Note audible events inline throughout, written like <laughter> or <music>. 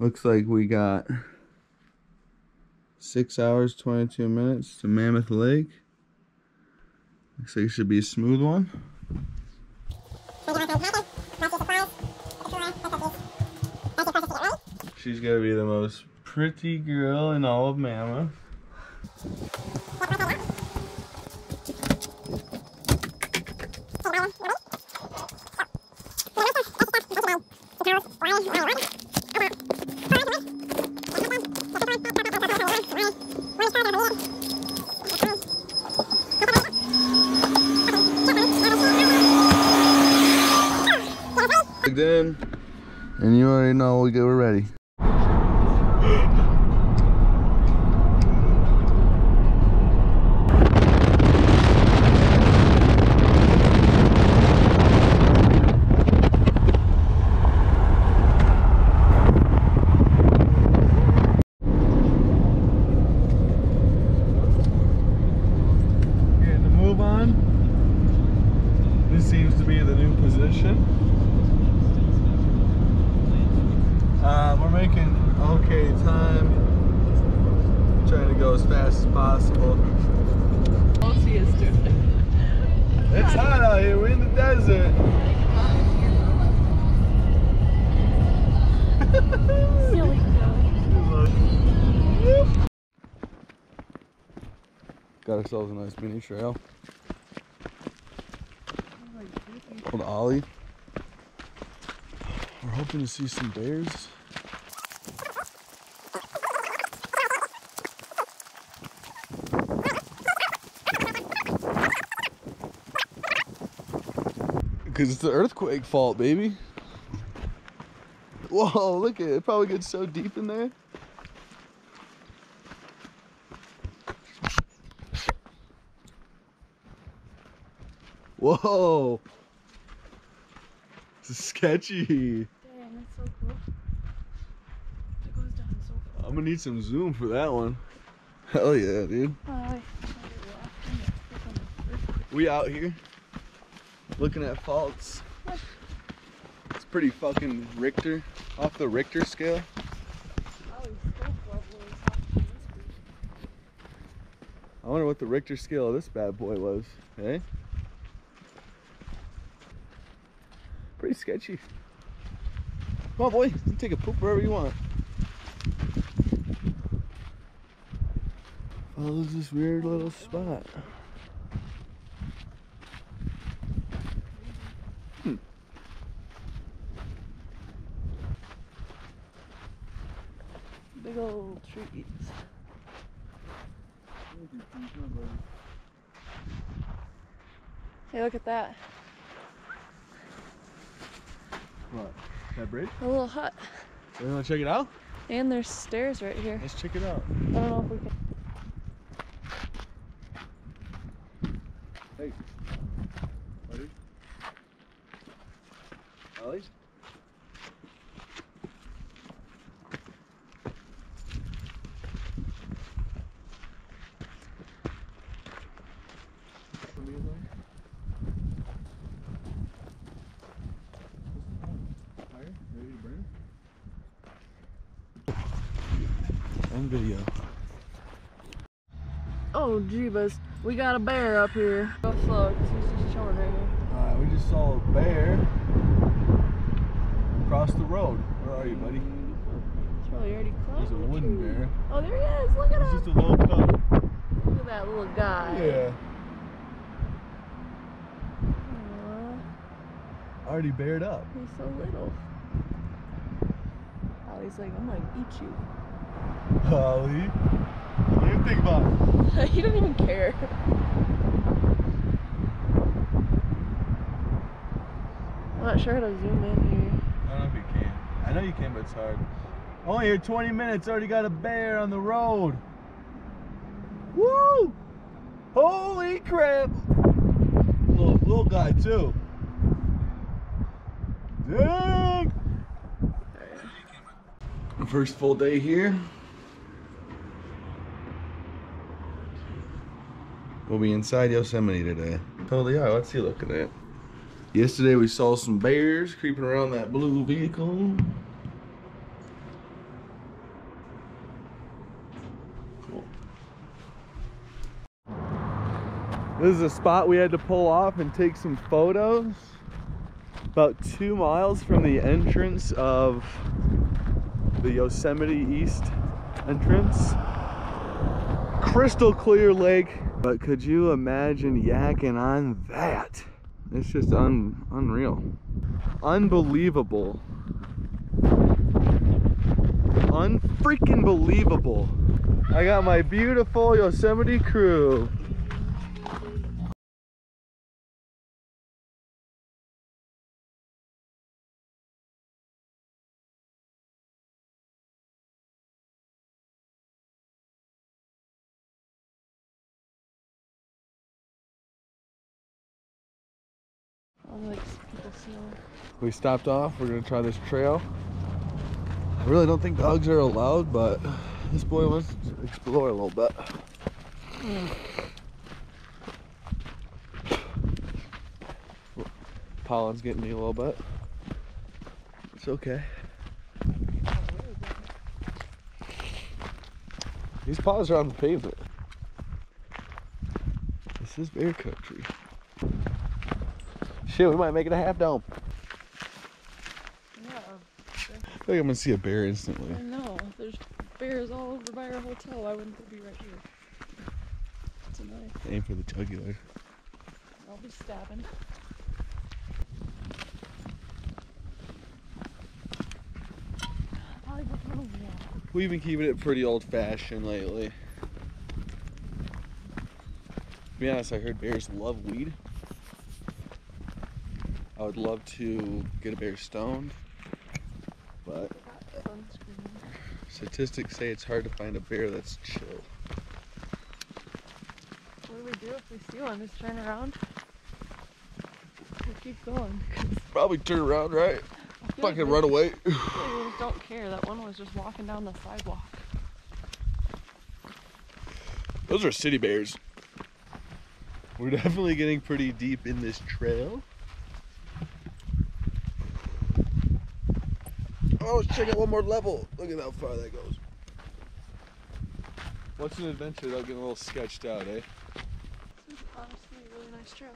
Looks like we got six hours, 22 minutes to Mammoth Lake. Looks like it should be a smooth one. She's gonna be the most pretty girl in all of Mammoth. Plugged in, and you already know we get we're ready. Getting the move on. This seems to be the new position. Uh, we're making okay time. Trying to go as fast as possible. All she is doing. It's hot out here. We're in the desert. Got ourselves a nice mini trail. Called Ollie. We're hoping to see some bears. Because it's the earthquake fault, baby. Whoa, look at it. It probably gets so deep in there. Whoa. This is sketchy. Dang, that's so cool. It goes down so. I'm gonna need some zoom for that one. Hell yeah, dude. Oh, We out here looking at faults. Pretty fucking Richter, off the Richter scale. I wonder what the Richter scale of this bad boy was, eh? Pretty sketchy. Come on, boy. You can take a poop wherever you want. Follows this weird little spot. Hmm. Big old trees. Hey, look at that. What? That bridge? A little hut. You wanna check it out? And there's stairs right here. Let's check it out. I don't know if we can. Hey. Buddy. Ollie? And video. Oh, jeebus. We got a bear up here. Go slow, because he's just chilling right here. Alright, we just saw a bear across the road. Where are you, buddy? It's probably already close. There's a wooden bear. Oh, there he is. Look at It's him. just a little cub. Look at that little guy. Yeah. Aw, Already bared up. he's so little. Ollie's like, I'm gonna eat you. Ollie. What do you think about it? <laughs> he doesn't even care. I'm not sure how to zoom in here. I don't know if you can. I know you can, but it's hard. Oh, Only here 20 minutes, already got a bear on the road. Woo! Holy crap! Little, little guy, too. Dang! First full day here. We'll be inside Yosemite today. Totally are. Let's see. Look at that. Yesterday we saw some bears creeping around that blue vehicle. Cool. This is a spot we had to pull off and take some photos. About two miles from the entrance of the Yosemite East entrance. Crystal clear lake but could you imagine yakking on that? It's just un unreal. Unbelievable. Unfreaking believable. I got my beautiful Yosemite crew. People. We stopped off. We're gonna try this trail. I really don't think dogs are allowed, but this boy wants to explore a little bit. Pollen's getting me a little bit. It's okay. These paws are on the pavement. This is bear country. Shit, we might make it a half dome. Yeah, I think I'm gonna see a bear instantly. I know. There's bears all over by our hotel. Why wouldn't they be right here? Tonight. a. Aim for the jugular. I'll be stabbing. Probably go for a walk. We've been keeping it pretty old fashioned lately. To be honest, I heard bears love weed. I would love to get a bear stoned, but statistics say it's hard to find a bear that's chill. What do we do if we see one? Just turn around? We'll keep going. Probably turn around, right? Feel like Fucking run away. I feel like we just <laughs> don't care. That one was just walking down the sidewalk. Those are city bears. We're definitely getting pretty deep in this trail. Oh, let's check out one more level. Look at how far that goes. What's an adventure without getting a little sketched out, eh? This is honestly a really nice trail.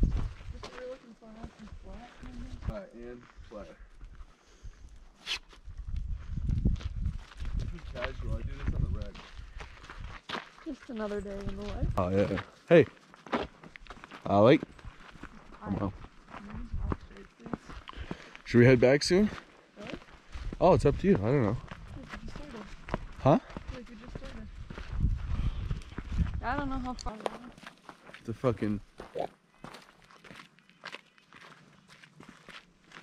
That's what we're looking for. Nothing flat. Flat and flat. This is casual. I do this on the reg. Just another day in the life. Oh yeah. Hey. Ollie. Come on. Walk straight, please. Should we head back soon? Oh, it's up to you. I don't know. Look, we just started. Huh? Like we just started. I don't know how far. The fucking.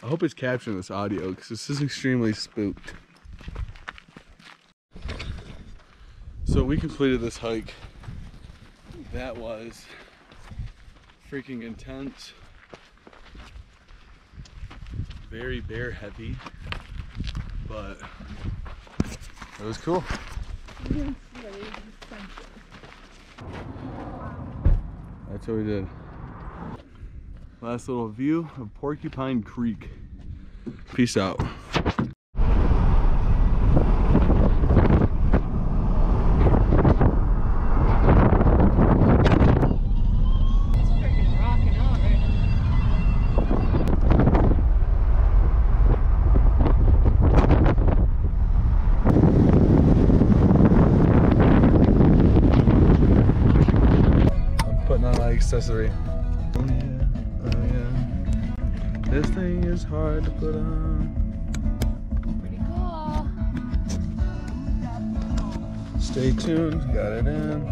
I hope it's capturing this audio because this is extremely spooked. So we completed this hike. That was freaking intense. Very bear heavy, but it was cool. You can see it, it's just sunset. That's what we did. Last little view of Porcupine Creek. Peace out. Stay tuned, got it in.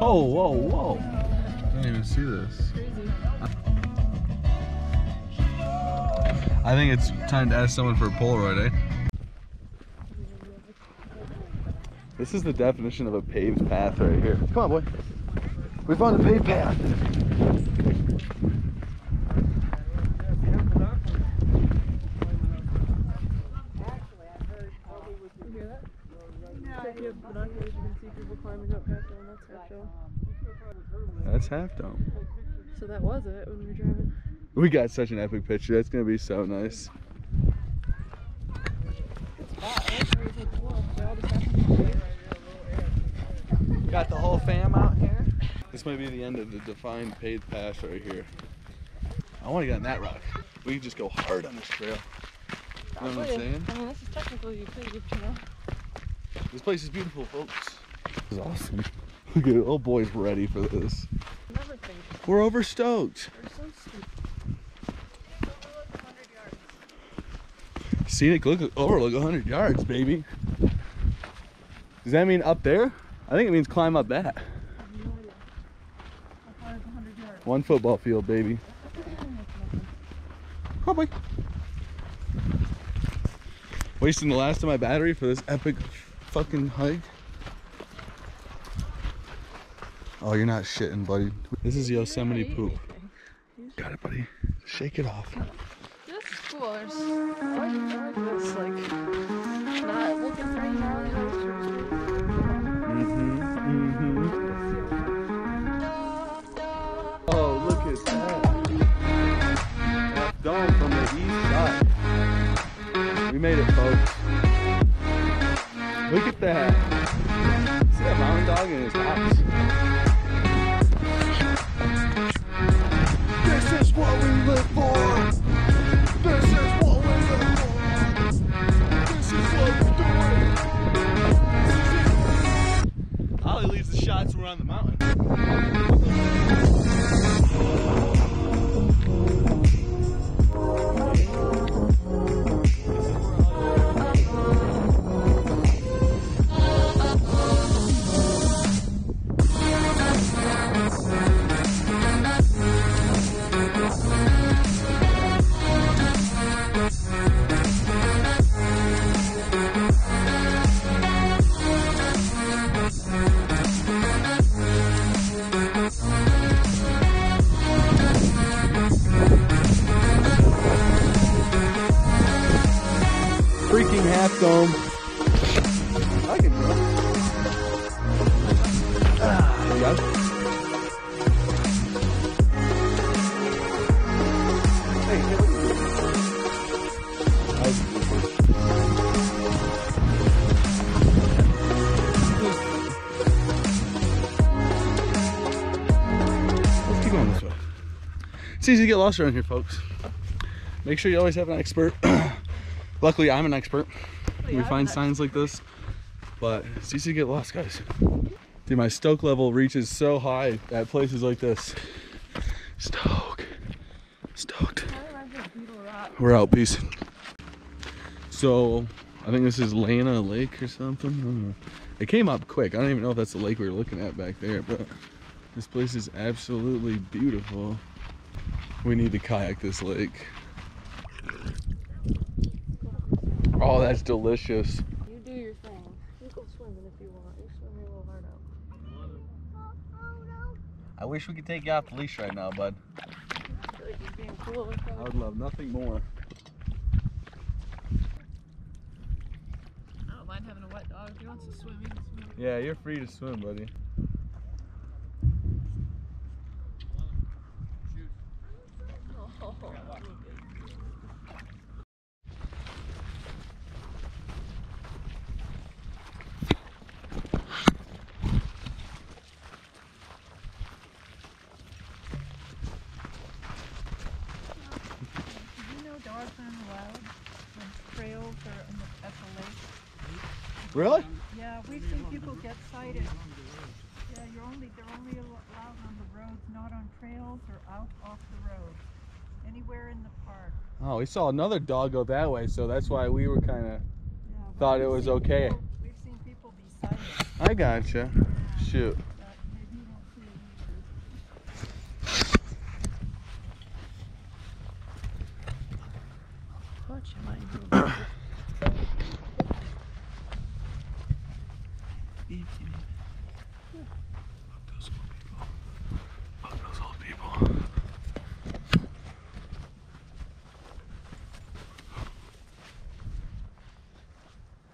Oh, whoa, whoa. Didn't even see this. I think it's time to ask someone for a Polaroid, eh? This is the definition of a paved path right here. Come on, boy. We found a paved path. You hear that? So you have binoculars, you can see people climbing up Half Dome. That's Half Dome. That's Half Dome. So that was it when we were driving. We got such an epic picture. That's gonna be so nice. It's hot. That's where we take the walk. They all just have to be safe. Got the whole fam out here. This might be the end of the defined paid pass right here. I want to get on that rock. We can just go hard on this trail. You know what I'm saying? I mean, this is technically paved, you know. This place is beautiful, folks. This is awesome. Look at it. Oh boy's ready for this. We're overstoked. They're so stupid. Overlook 100. Scenic look overlook 100 yards, baby. Does that mean up there? I think it means climb up that. No idea. How far is 100 yards? One football field, baby. That's nothing. Probably. Wasting the last of my battery for this epic fucking hike. Oh, you're not shitting, buddy. This is Yosemite poop. Got it, buddy. Shake it off. This is cool. There's, I like, like this. Like, not looking for any gnarly hikes or Mm-hmm. Mm-hmm. Oh, look at that. Dome from the east side. We made it, folks. Look at that. See that mountain dog in his house. This is what we live for. This is what we live for. This is what we're doing. Ollie leaves the shots when we're on Freaking half dome. I can do it. Ah, there you go. Hey, hey, look at this. That was beautiful. Let's keep going. It's easy to get lost around here, folks. Make sure you always have an expert. <clears throat> Luckily, I'm an expert. Oh, we find signs like this, but it's easy to get lost, guys. Dude, my stoke level reaches so high at places like this. Stoke. Stoked. Kind of reminds me of Beetle Rock. We're out. Peace. So, I think this is Lana Lake or something. I don't know. It came up quick. I don't even know if that's the lake we were looking at back there, but this place is absolutely beautiful. We need to kayak this lake. Oh, that's delicious. You do your thing. You go swimming if you want. You swim your little heart out. I wish we could take you off the leash right now, bud. I feel like you're being cool like I that. would love nothing more. I don't mind having a wet dog. If he wants to swim, he can swim. Yeah, you're free to swim, buddy. Oh, Did you know dogs aren't allowed when trails are in the, at the lake? Really? Yeah, we've seen people get cited. Yeah, you're only, they're only al- allowed on the roads, not on trails or out off the road. Anywhere in the park. Oh, we saw another dog go that way, so that's why we were kind of Yeah, thought it was okay. people- We've seen people be cited. I gotcha. Shoot. But maybe you don't see it either. Watch your mind. those old people.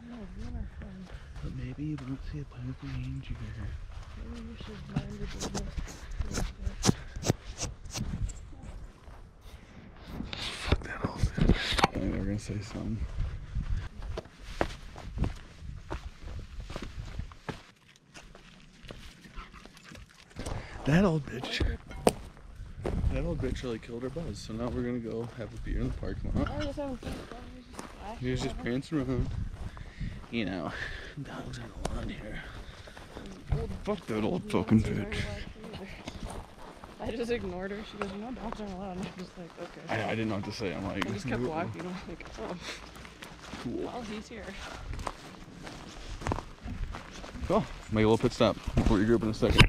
No, you're my friend. But maybe you won't see a park ranger. Maybe you should mind your business. a little bit. Fuck that old man. I think they were gonna say something. That old bitch. That old bitch really killed her buzz. So now we're gonna go have a beer in the parking lot. I was having fun. I was just flashing He was just around. prancing around. You know, dogs aren't allowed here. Old Fuck that old fucking doesn't seem very bitch. I just ignored her. She goes, no, dogs aren't allowed. And I'm just like, okay. I, I didn't know what to say. I'm like, I just kept "Whoa, walking. I'm like, oh, Cool. well, he's here. Cool. Make a little pit stop. We'll regroup in a second.